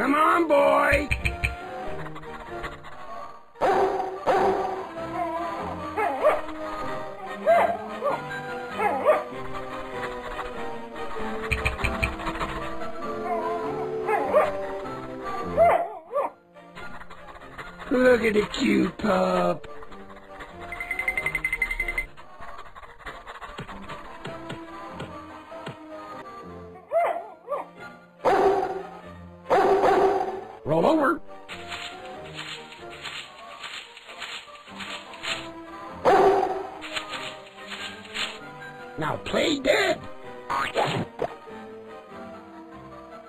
Come on, boy! Look at the cute pup. Play dead.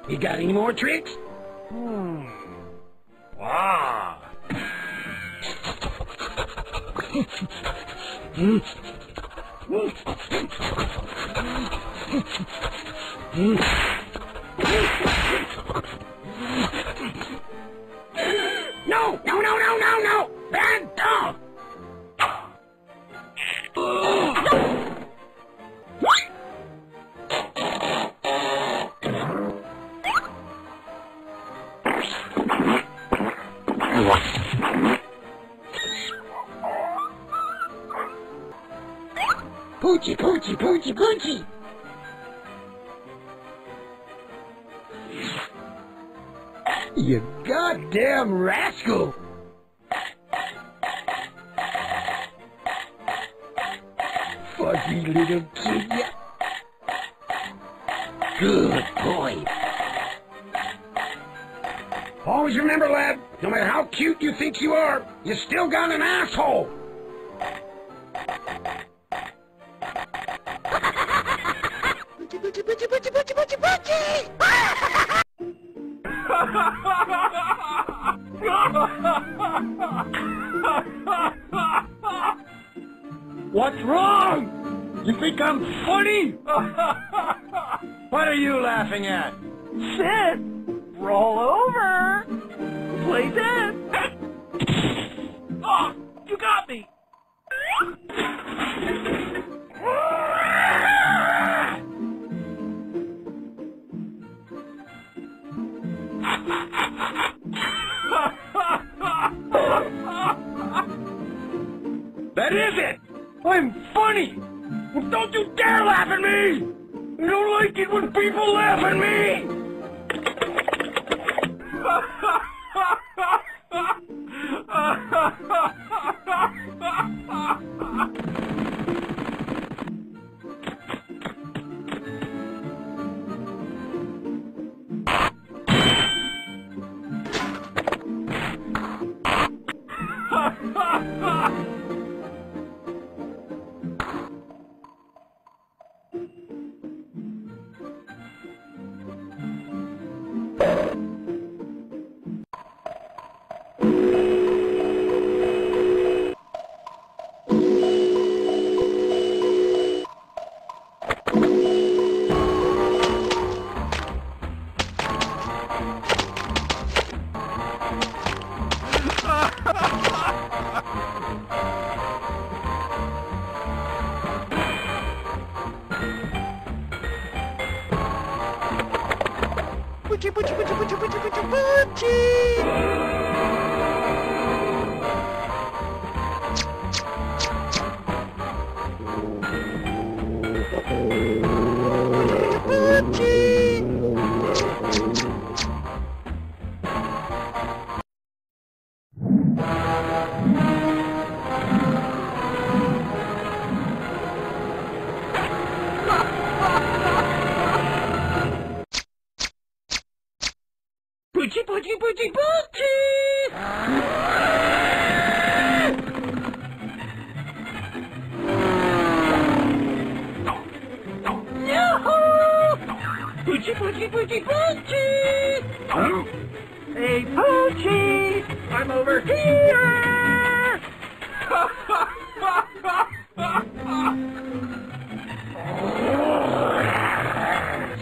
You got any more tricks? Hmm. Wow. No, Poochie, poochie! You goddamn rascal! Fuzzy little kid, ya. Good boy. Always remember, lad, no matter how cute you think you are, you still got an asshole. You think I'm funny? what are you laughing at? Sit! Roll over! Play dead! Oh, you got me! That is it! I'm funny! Well, don't you dare laugh at me! I don't like it when people laugh at me! Boochie, boochie, boochie, boochie, boochie, boochie, boochie! Poochie, poochie, poochie! Huh? Hey, Poochie! I'm over here!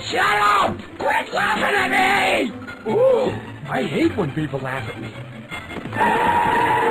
Shut up! Quit laughing at me! Ooh, I hate when people laugh at me.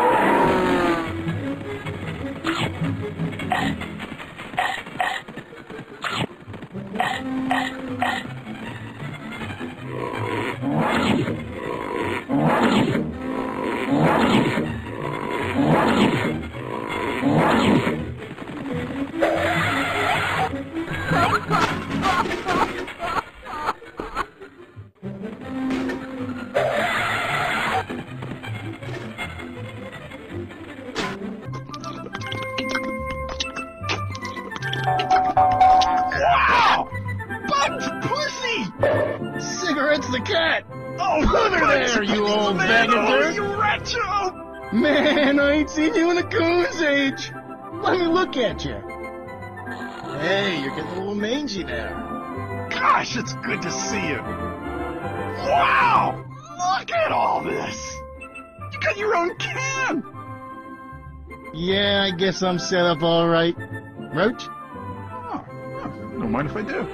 Gosh, it's good to see you. Wow! Look at all this! You got your own can! Yeah, I guess I'm set up all right. Roach? Oh, don't mind if I do.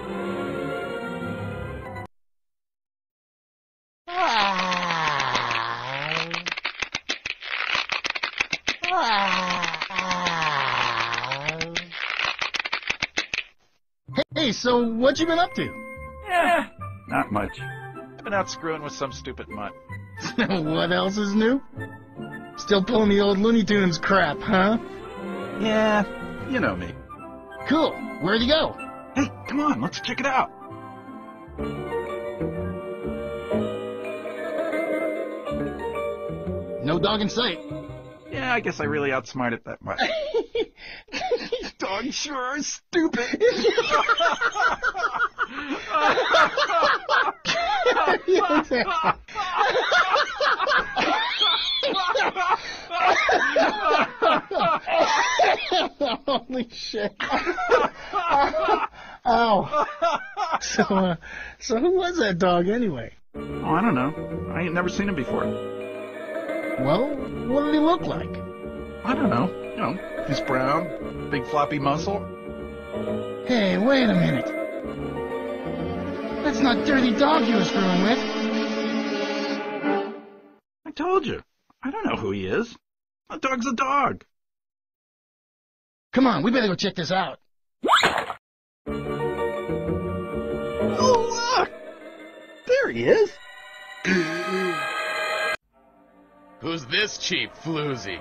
Hey, so what you been up to? Yeah. Not much. I've been out screwing with some stupid mutt. what else is new? Still pulling the old Looney Tunes crap, huh? Yeah, you know me. Cool. Where'd you go? Hey, come on, let's check it out. No dog in sight. Yeah, I guess I really outsmarted that mutt. Dogs sure are stupid. Holy shit. Ow. So, uh, so who was that dog anyway? Oh, I don't know. I ain't never seen him before. Well, what did he look like? I don't know. You know, he's brown, big floppy muscle. Hey, wait a minute. That's not Dirty Dog you were screwing with. I told you. I don't know who he is. A dog's a dog. Come on, we better go check this out. Oh, look! There he is. Who's this cheap floozy?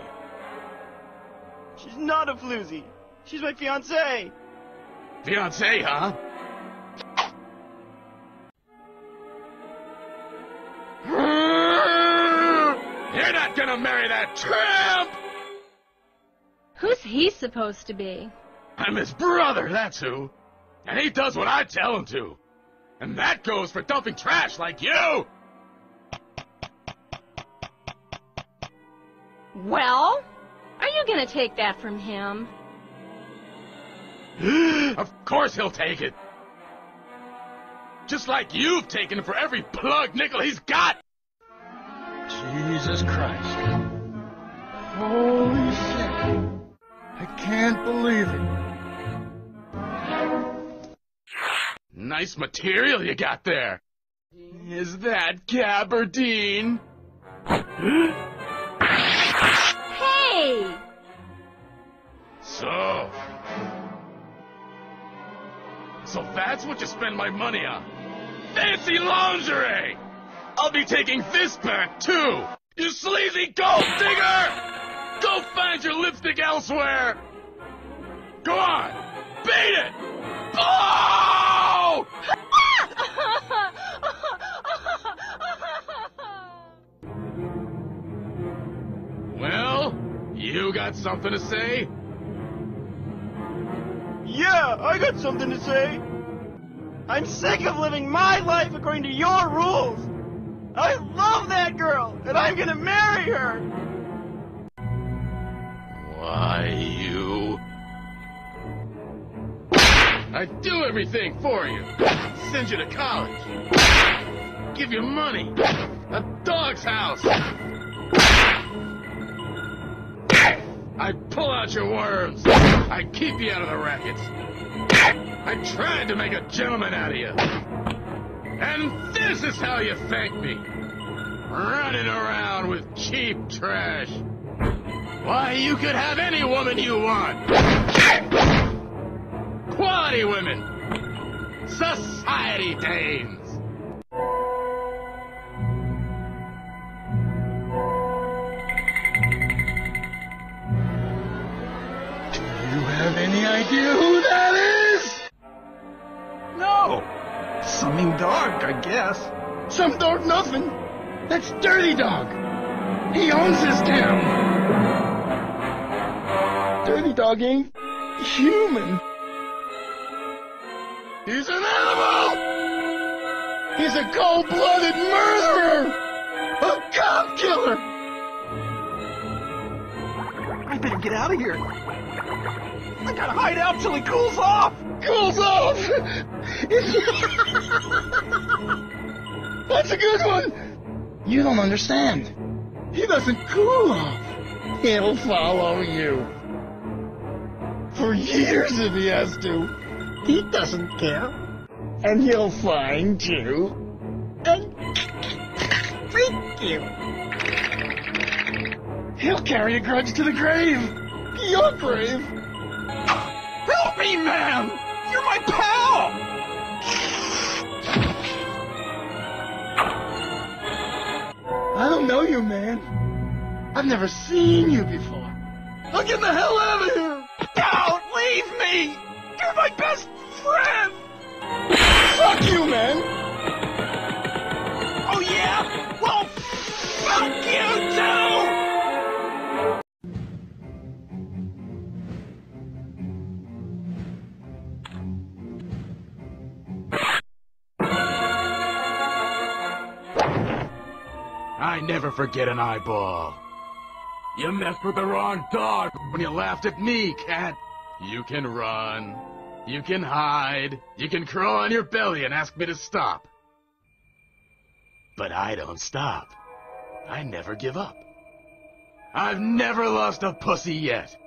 She's not a floozy. She's my fiancée. Fiance, huh? Gonna marry that tramp! Who's he supposed to be? I'm his brother, that's who. And he does what I tell him to. And that goes for dumping trash like you! Well, are you gonna take that from him? of course he'll take it. Just like you've taken it for every plug nickel he's got! Jesus Christ. Holy shit. I can't believe it. Nice material you got there. Is that gabardine? Hey! So. So that's what you spend my money on. Fancy lingerie! I'll be taking this back too! You sleazy gold digger! Go find your lipstick elsewhere! Go on! Beat it! Oh! Well, you got something to say? Yeah, I got something to say. I'm sick of living my life according to your rules. I love that girl, and I'm gonna marry her. Why, you. I do everything for you. Send you to college. Give you money. A dog's house. I pull out your worms. I keep you out of the rackets. I tried to make a gentleman out of you. And this is how you thank me. Running around with cheap trash. Why, you could have any woman you want. Quality women. Society dames. That's Dirty Dog. He owns this town. Dirty Dog ain't human. He's an animal! He's a cold-blooded murderer! A cop killer! I better get out of here. I gotta hide out till he cools off. Cools off! That's a good one! You don't understand. He doesn't cool off. He'll follow you. For years if he has to. He doesn't care. And he'll find you. And freak you. He'll carry a grudge to the grave. Your grave. Help me, man! You're my pal! Know you, man. I've never seen you before. Now get the hell out of here! Don't leave me! You're my best friend! Fuck you, man! I never forget an eyeball. You messed with the wrong dog. When you laughed at me, cat, you can run, you can hide, you can crawl on your belly and ask me to stop. But I don't stop. I never give up. I've never lost a pussy yet.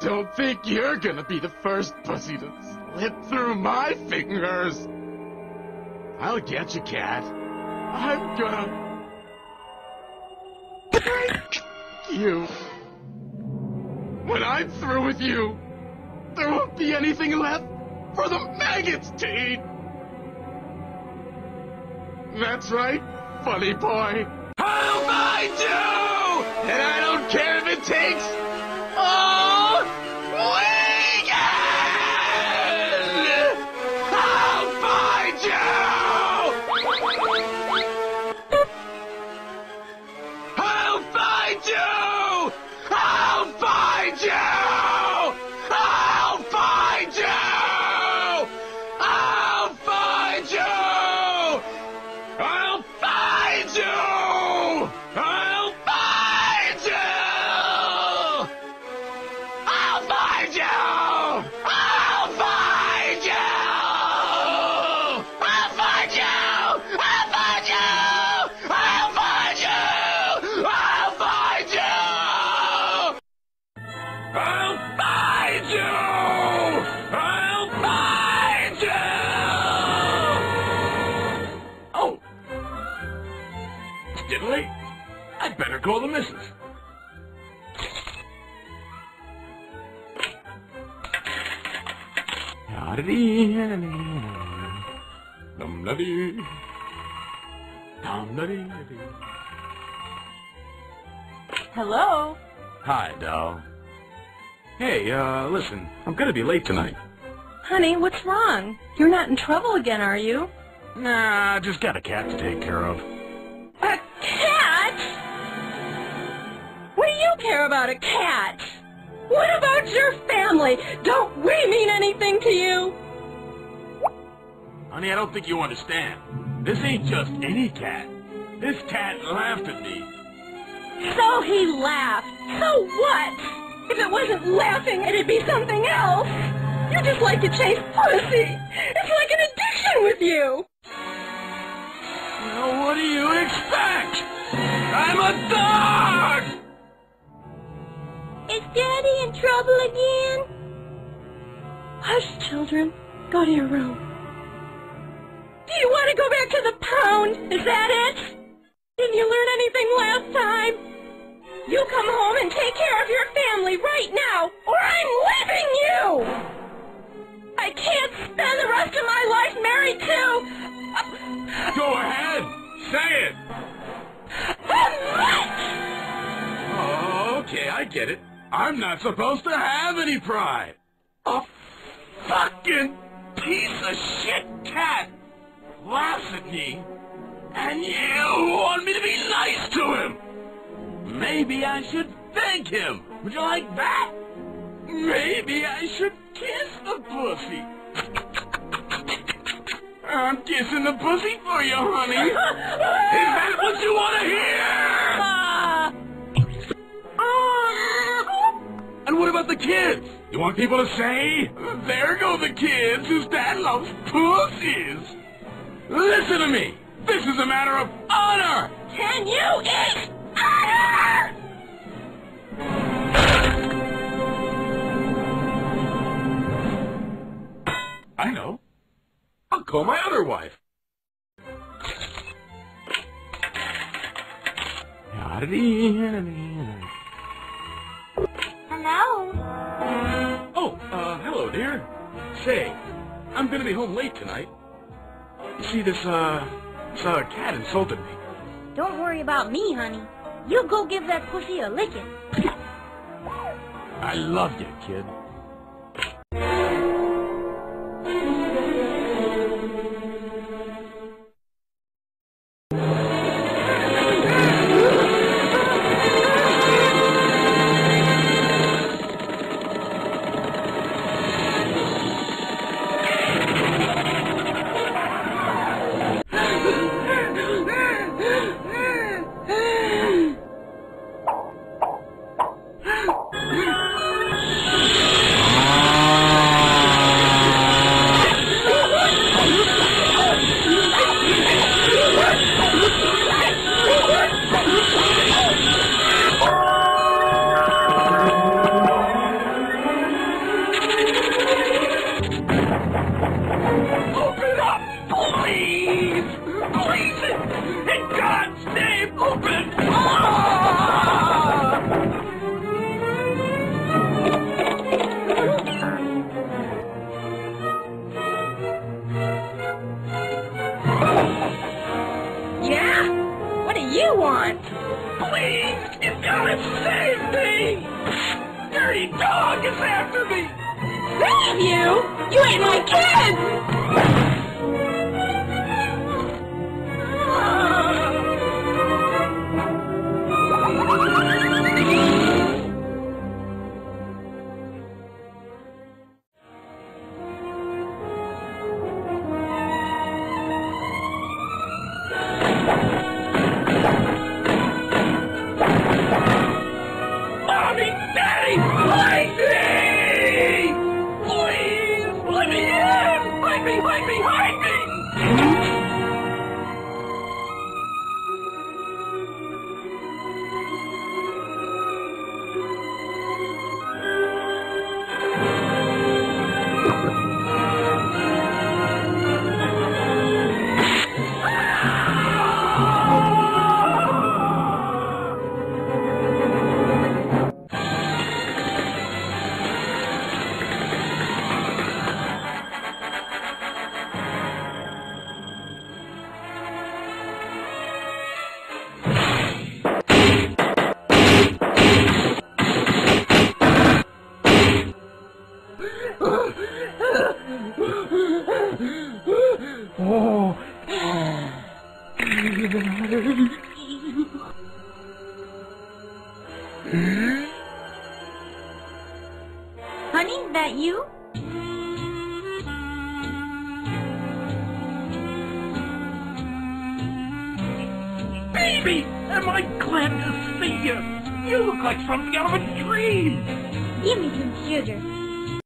Don't think you're gonna be the first pussy to slip through my fingers. I'll get you, cat. I'm gonna you. When I'm through with you, there won't be anything left for the maggots to eat. That's right, funny boy. I'll find you! And I don't care if it takes Hello? Hi, doll. Hey, uh, listen, I'm gonna be late tonight. Honey, what's wrong? You're not in trouble again, are you? Nah, I just got a cat to take care of. A cat? What do you care about a cat? What about your family? Don't we mean anything to you? Honey, I don't think you understand. This ain't just any cat. This cat laughed at me. So he laughed. So what? If it wasn't laughing, it'd be something else. You just like to chase pussy. It's like an addiction with you. Now, what do you expect? I'm a dog! Is Daddy in trouble again? Hush, children. Go to your room. Do you want to go back to the pound? Is that it? Didn't you learn anything last time? You come home and take care of your family right now, or I'm leaving you! I can't spend the rest of my life married to... Go ahead! Say it! Oh, okay, I get it. I'm not supposed to have any pride. A fucking piece of shit cat laughs at me, and you want me to be nice to him. Maybe I should thank him. Would you like that? Maybe I should kiss the pussy. I'm kissing the pussy for you, honey. Is that what you want to hear? Ah. Ah. And what about the kids? You want people to say, there go the kids whose dad loves pussies. Listen to me. This is a matter of honor. Can you eat call my other wife. Hello? Oh, uh, hello, dear. Say, I'm gonna be home late tonight. You see, this, uh, this, uh, cat insulted me. Don't worry about me, honey. You go give that pussy a licking. I love you, kid. Baby, am I glad to see you? You look like something out of a dream! Give me some sugar.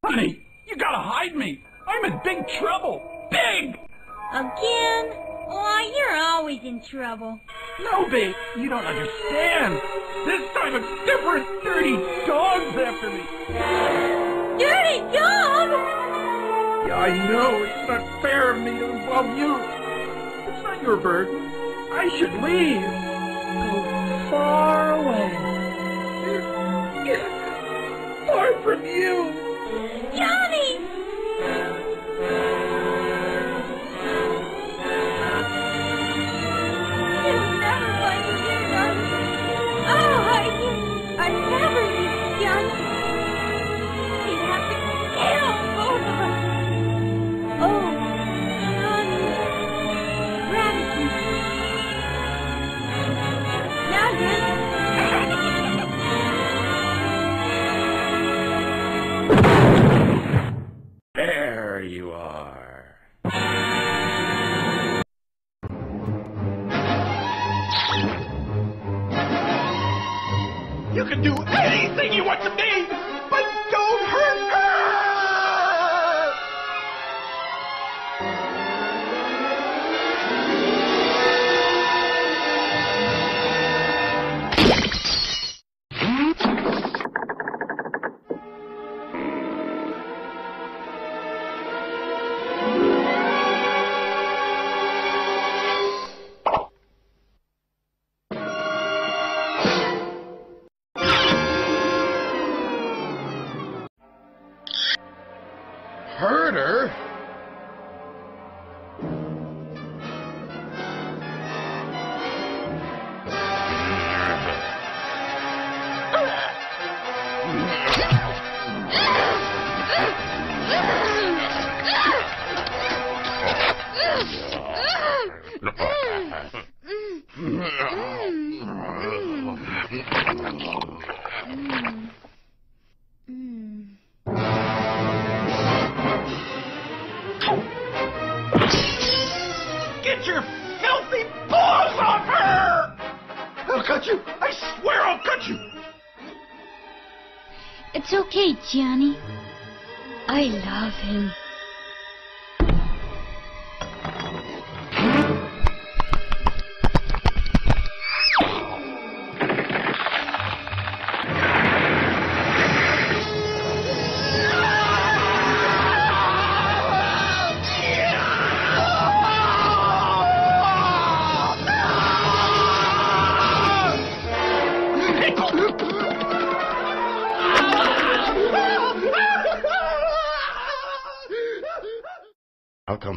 Honey, you gotta hide me! I'm in big trouble! Big! Again? Why, you're always in trouble. No, babe, you don't understand. This time it's different. Dirty dog's after me. Dirty dog! Yeah, I know. It's not fair of me to involve you. It's not your burden. I should leave. Far away. Far from you. Get your filthy paws off her! I'll cut you! I swear I'll cut you! It's okay, Johnny. I love him.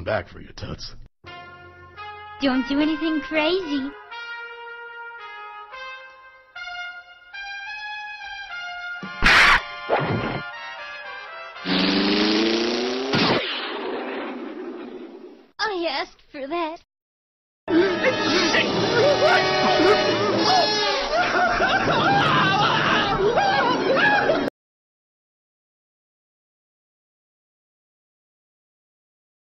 back for you, Toots. Don't do anything crazy. I asked for that.